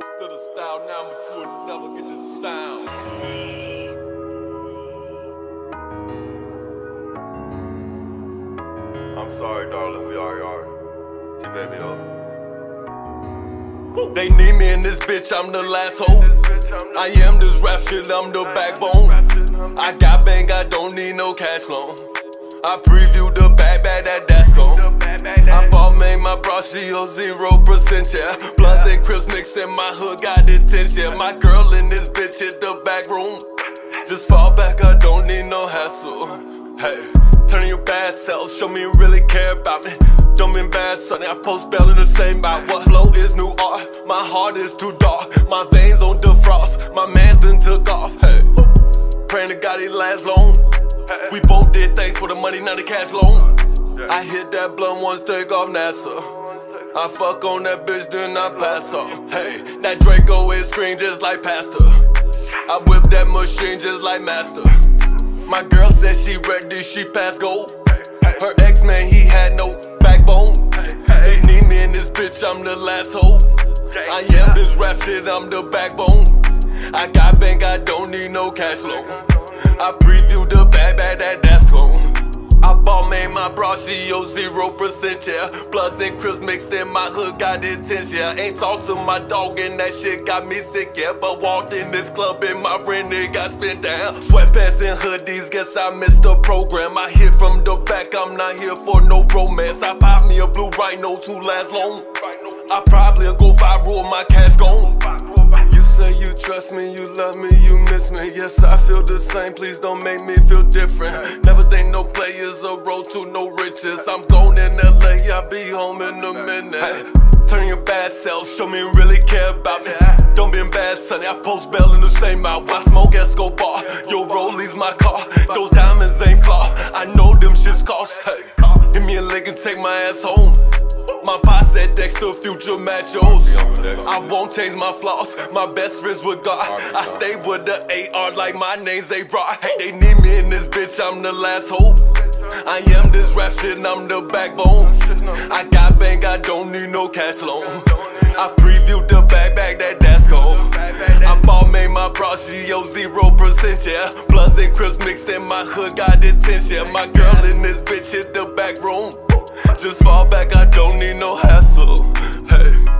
style now, but you will never get the sound. I'm sorry, darling. We are, are. See, baby, oh. They need me in this bitch, I'm the last hope. I am this rap shit, I'm the backbone. I got bang, I don't need no cash loan. I preview the bag bag that that's gone. I Balmain my zero percent, yeah. Bloods and Crips mix in my hood, got attention. Yeah. My girl in this bitch hit the back room. Just fall back, I don't need no hassle. Hey, turn your bad self, show me you really care about me. Don't mean bad, sonny, I post bail in the same out. What flow is new art, my heart is too dark. My veins on defrost, my man's done took off. Hey, praying to God he lasts long. We both did things for the money, not the cash loan. I hit that blunt once, take off NASA. I fuck on that bitch, then I pass off. Hey, that Draco is screen just like Pastor. I whip that machine just like Master. My girl said she ready, she passed gold. Her ex man, he had no backbone. They need me in this bitch, I'm the last hope. I am this rap shit, I'm the backbone. I got bank, I don't need no cash loan. I preview the bag bag that that's Balmain my bra, she yo zero percent, yeah. And Crips mixed in my hood, got intention, yeah. Ain't talk to my dog and that shit got me sick, yeah. But walked in this club and my rent it got spent down. Sweatpants and hoodies, guess I missed the program. I hit from the back, I'm not here for no romance. I pop me a blue rhino to last long. I probably go viral, my cash gone. Say you trust me, you love me, you miss me. Yes, I feel the same. Please don't make me feel different. Never think no players a road to no riches. I'm going in LA, I'll be home in a minute. Turn your bad self, show me you really care about me. Don't be embarrassed, sonny. I post bail in the same out. I smoke Escobar. Yo, Rollies my car. Those diamonds ain't flaw. I know them shits cost. Hey, give me a lick and take my ass home. My pa said Dexter, future match. I won't change my flaws. My best friends with God. I stay with the AR like my name's A Rod. Hey, they need me in this bitch, I'm the last hope. I am this rap shit, I'm the backbone. I got bank, I don't need no cash loan. I previewed the bag that that's. I Balmain my bra, she yo zero percent, yeah. Bloods and Crips mixed in my hood, got attention. My girl in this bitch hit the back room. Just fall back, I don't need no hassle. Hey.